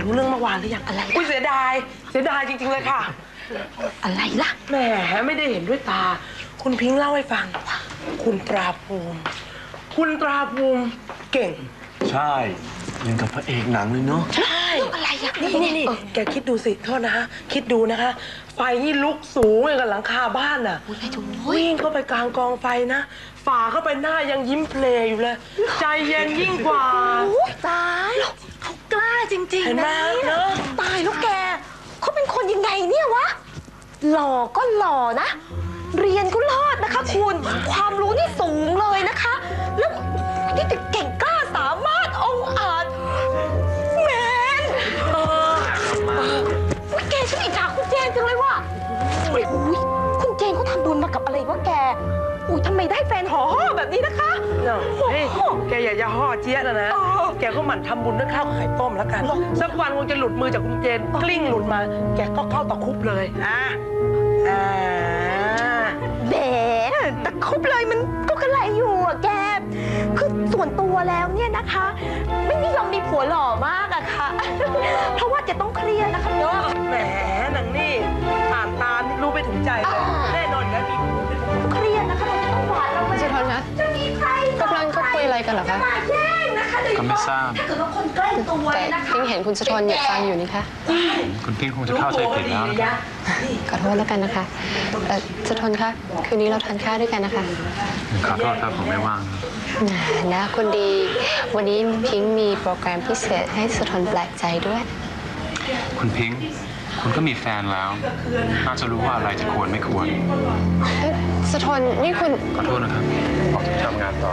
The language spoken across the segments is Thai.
กรู้เรื่องเมื่อวานหรือยังอะไร อุ้ยเสียดาย เสียดายจริง ๆ เลยค่ะ อะไรล่ะ แหมไม่ได้เห็นด้วยตา คุณพิงค์เล่าให้ฟัง คุณตราภูมิ คุณตราภูมิเก่ง ใช่ยังกับพระเอกหนังเลยเนาะ ใช่ อะไรอะนี่นี่นี่แกคิดดูสิโทษนะฮะ คิดดูนะคะ ไฟนี่ลุกสูงเลยกับหลังคาบ้านน่ะไอ้ถุงวิ่งเข้าไปกลางกองไฟนะ ฝ่าเข้าไปหน้ายังยิ้มเพลยอยู่เลย ใจเย็นยิ่งกว่าตายเขาก ล้าจริงเห็นๆไหมนะเนอะ ตายแล้วแกเขาเป็นคนยังไงเนี่ยวะ หล่อก็หล่อนะ เรียนก็รอดนะคะคุณ ความรู้นี่สูงเลยนะคะ แล้วนี่เก่งกล้าสามารถองอาจแมนเอออุ๊ยแกฉันอิจฉาคุณเจนจังเลยว่ะอุ้ยคุณเจนเขาทำบุญมากับอะไรวะแก อุ้ยทำไมได้แฟนห่อห่อแบบนี้นะคะเนาะเฮ้ย แกอย่าอย่าห่อเจี๊ยะนะนะเออแกก็หมั่นทำบุญด้วยข้าวกับไข่ต้มแล้วกัน สักวันคงจะหลุดมือจากคุณเจน กลิ้งหลุดมา แกก็เข้าตะคุบเลยอะอ่าแหมแต่คบเลยมันก็กระไรอยู่อะแก คือส่วนตัวแล้วเนี่ยนะคะ ไม่นิยมมีผัวหล่อมากอะค่ะ เพราะว่าจะต้องเครียดนะคะเนาะ แหมหนังนี่อ่านตามนี่รู้ไปถึงใจเลยอ่า แน่นอนอยู่แล้วมีบุญเป็นเครียดนะคะเราจะต้องหวาดระแวจะงทนนะจะมีใครกำลังก็คุ ยอะไรกันเหรอคะมาแย่งนะคะโดยเฉก็ไม่พาะทราบถ้าเกิดว่าคนใกล้ตัวแต่เนี่ยนะคะพิงเห็นคุณสะทนหยุดฟังอยู่นี่คะคุณพิงคงจะเข้าใจผิดแล้วนะครับขอโทษแล้วกันนะคะเอ่อสะทนคะคืนนี้เราทานข้าวด้วยกันนะคะขอโทษครับผมไม่ว่างนะคนดี วันนี้พิงมีโปรแกรมพิเศษให้สะทนแปลกใจด้วย คุณพิงค์คุณก็มีแฟนแล้ว น่าจะรู้ว่าอะไรจะควรไม่ควร เอ๊ะสะทนนี่คุณ ขอโทษนะครับออกจะทำงานต่อ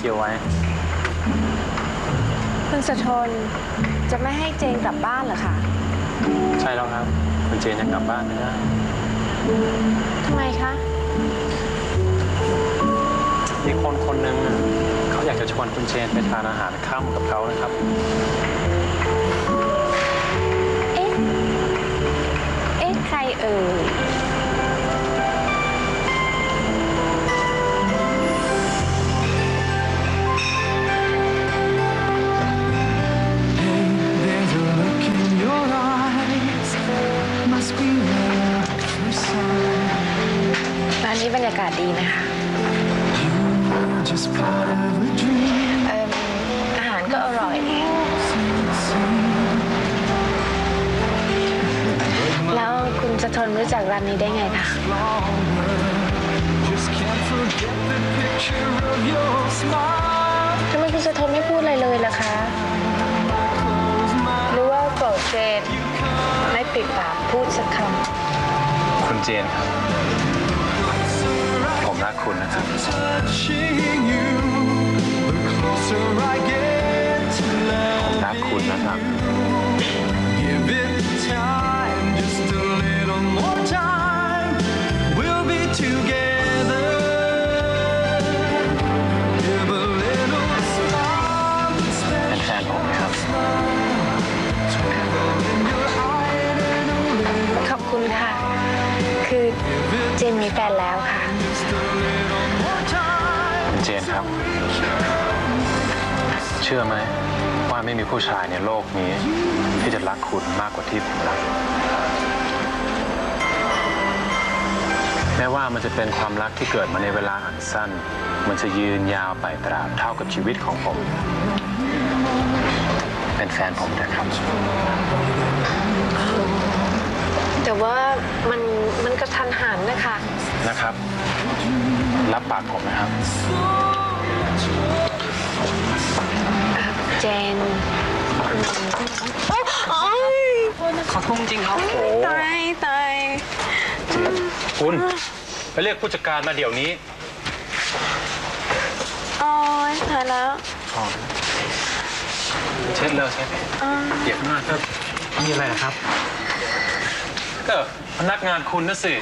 เข้าเกียร์ไว้ คุณสะทนจะไม่ให้เจนกลับบ้านเหรอคะใช่แล้วครับ คุณเจนยังกลับบ้านไม่ได้ ทำไมคะ มีคนคนหนึ่งอะเขาอยากจะชวนคุณเจนไปทานอาหารค่ำกับเขานะครับ นนี้บรรยากาศดีนะคะ You're just part of a dream. เอิ่มอาหารก็อร่อย แล้วคุณสะทนรู้จักร้านนี้ได้ไงคะ Just can't forget the picture of your smile. ทำไมคุณสะทนไม่พูดอะไรเลยล่ะคะ หรือว่าโกรธเจนไม่ปิดปากพูดสักคำ คุณเจนครับผม รักคุณนะครับ Touching you, the closer I get to รัก love คุณนะครับ เจนมีแฟนแล้วค่ะคุณเจนครับ เชื่อไหมว่าไม่มีผู้ชายในโลกนี้ ที่จะรักคุณมากกว่าที่ผมรัก แม้ว่ามันจะเป็นความรักที่เกิดมาในเวลาอันสั้น มันจะยืนยาวไปตราบเท่ากับชีวิตของผม เป็นแฟนผมนะครับ แต่ว่ามัน มันกระทันหันนะคะ นะครับ รับปากผมนะครับ เจนขอโทษจริงครับตายตายคุณไปเรียกผู้จัดการมาเดี๋ยวนี้โอ้ยตายแล้วเช็ดเลยเช็ดเก็บมากครับมีอะไรนะครับ ก็ พนักงานคุณนะสิ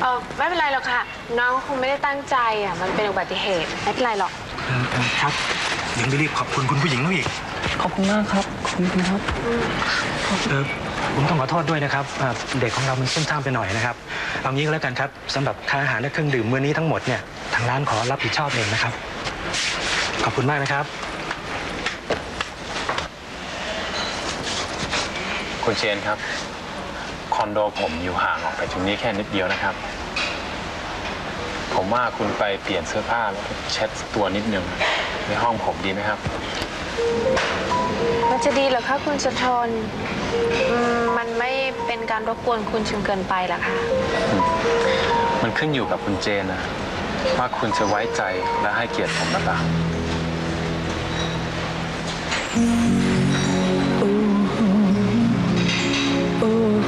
เออไม่เป็นไรหรอกค่ะ น้องคงไม่ได้ตั้งใจอะ มันเป็นอุบัติเหตุ ไม่เป็นไรหรอก ครับยังไม่รีบขอบคุณคุณผู้หญิงแล้วอีก ขอบคุณมากครับ ขอบคุณครับเออผมต้องขอโทษด้วยนะครับอ่าเด็กของเรามันซุ่มซ่ามไปหน่อยนะครับ เอางี้ก็แล้วกันครับสำหรับค่าอาหารและเครื่องดื่มมื้อนี้ทั้งหมดเนี่ยทางร้านขอรับผิดชอบเองนะครับ ขอบคุณมากนะครับ คุณเชนครับค อนโดผมอยู่ห่างออกไปตรงนี้แค่นิดเดียวนะครับ ผมว่าคุณไปเปลี่ยนเสื้อผ้าแล้วก็เช็ดตัวนิดนึงในห้องผมดีไหมครับ มันจะดีเหรอคะคุณสุทนอืมมันไม่เป็นการรบกวนคุณจนเกินไปเหรอคะ มันขึ้นอยู่กับคุณเจนนะว่าคุณจะไว้ใจและให้เกียรติผมหรือเปล่า Oh,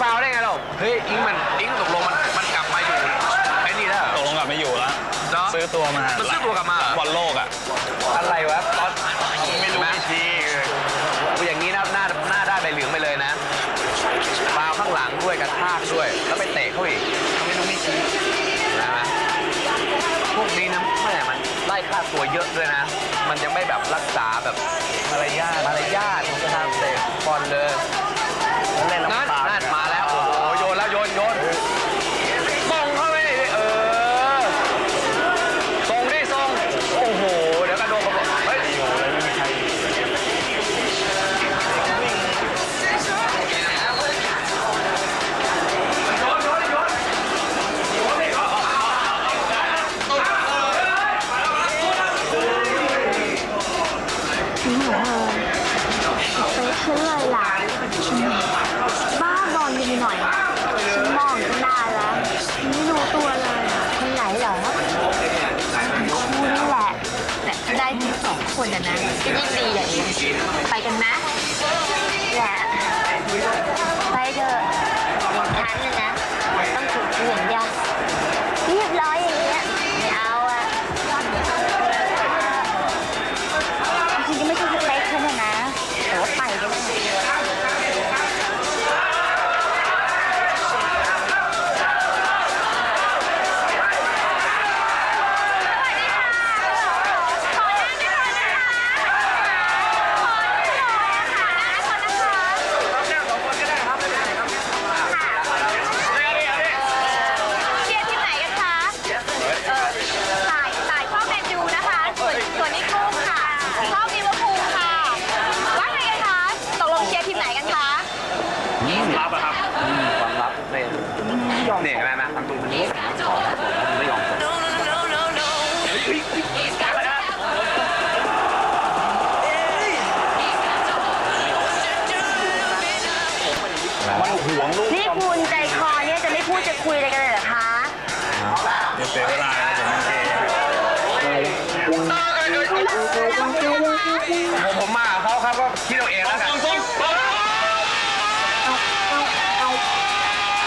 อย่างนี้ไม่เปล่าได้ไงเราเฮ้ยอิงมันอิงตกลงมันมันกลับมาอยู่ไอ้นี่แล้วตกลงกลับไม่อยู่แล้วเนาะซื้อตัวมามันซื้อตัวกลับมาเหรอบอลโลกอะอะไรวะตอนไม่รู้วิธีอย่างนี้นะหน้าหน้าได้ใบเหลืองไปเลยนะฟาวข้างหลังด้วยกระชากด้วย แล้วไปเตะเขาอีกไม่รู้วิธีนะพวกนี้นะแม่มันไล่ค่าตัวเยอะด้วยนะ มันยังไม่แบบรักษาแบบมารยาทมารยาทของการเตะบอลเลยนั่นนั่นมา เนี่ยเห็นไหมไหมทำตัวมันนี้ขอผมไม่ยอมผมมันห่วงลูกนี่คุณใจคอเนี่ยจะไม่พูดจะคุยอะไรกันเลยเหรอคะเสียเวลาแล้วผมโอเคผมผมมาเขาครับก็คิดเอาเองแล้วกัน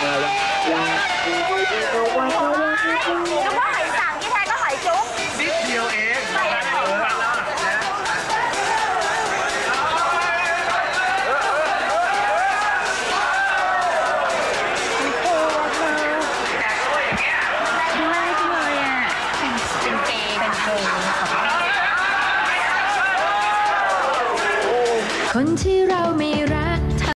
음식 은.